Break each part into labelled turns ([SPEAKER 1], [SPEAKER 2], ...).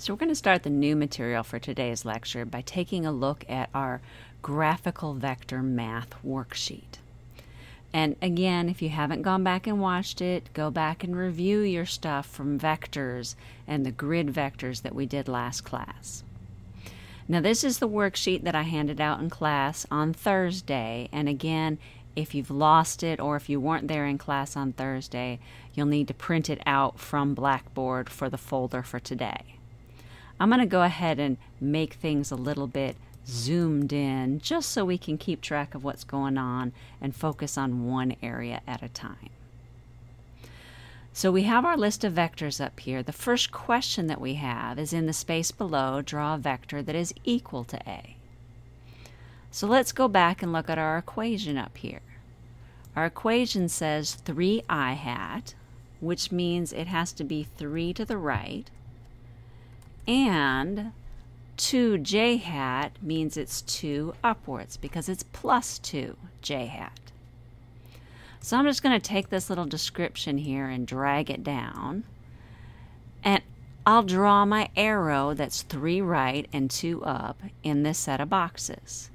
[SPEAKER 1] So we're going to start the new material for today's lecture by taking a look at our graphical vector math worksheet. And again, if you haven't gone back and watched it, go back and review your stuff from vectors and the grid vectors that we did last class. Now this is the worksheet that I handed out in class on Thursday. And again, if you've lost it or if you weren't there in class on Thursday, you'll need to print it out from Blackboard for the folder for today. I'm going to go ahead and make things a little bit zoomed in just so we can keep track of what's going on and focus on one area at a time. So we have our list of vectors up here. The first question that we have is in the space below, draw a vector that is equal to A. So let's go back and look at our equation up here. Our equation says 3i hat, which means it has to be 3 to the right, and 2 j hat means it's 2 upwards because it's plus 2 j hat. So I'm just going to take this little description here and drag it down. And I'll draw my arrow that's 3 right and 2 up in this set of boxes.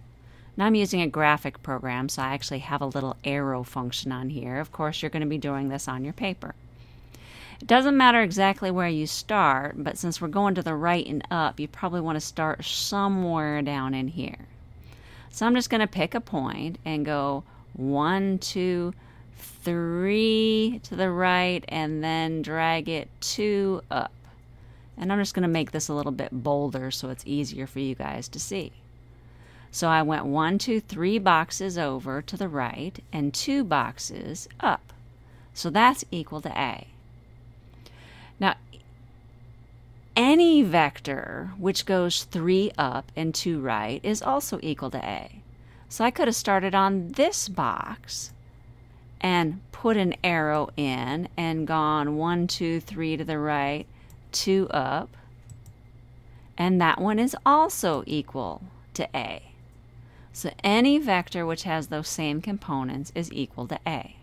[SPEAKER 1] Now I'm using a graphic program, so I actually have a little arrow function on here. Of course, you're going to be doing this on your paper. It doesn't matter exactly where you start, but since we're going to the right and up, you probably want to start somewhere down in here. So I'm just going to pick a point and go one, two, three to the right, and then drag it two up. And I'm just going to make this a little bit bolder so it's easier for you guys to see. So I went one, two, three boxes over to the right and two boxes up. So that's equal to A. Now, any vector which goes 3 up and 2 right is also equal to A. So I could have started on this box and put an arrow in and gone 1, 2, 3 to the right, 2 up. And that one is also equal to A. So any vector which has those same components is equal to A.